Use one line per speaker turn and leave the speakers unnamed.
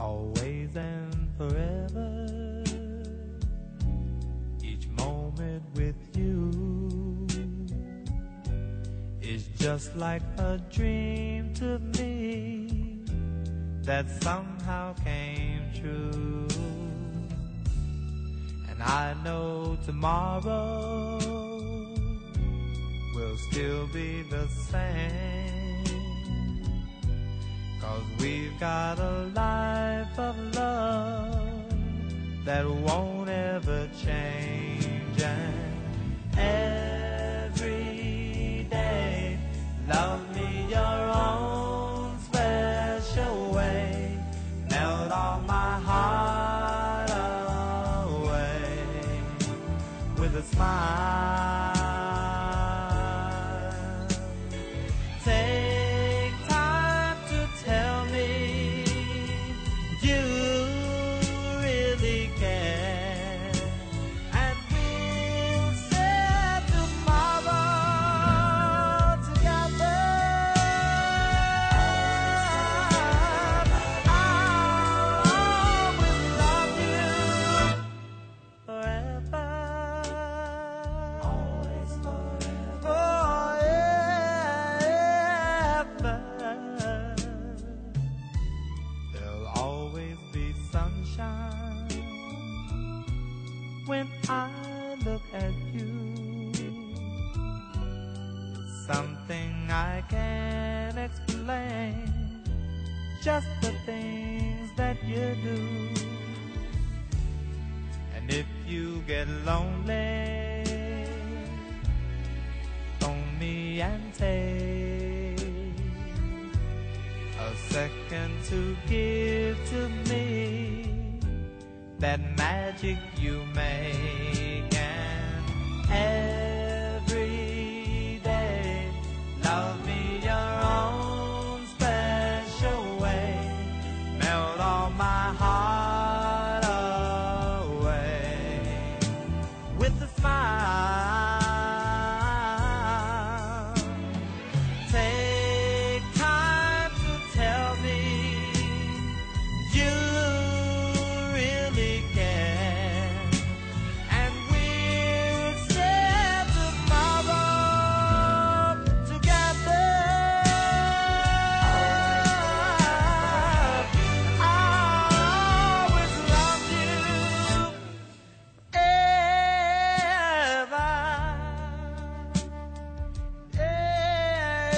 always and forever. Each moment with you is just like a dream to me that somehow came true. And I know tomorrow will still be the same. Cause we've got a life of love that won't ever change. And every day, love me your own special way. Melt all my heart away with a smile. When I look at you. Something I can't explain, just the things that you do. And if you get lonely, phone me and take a second to give to me that magic you made.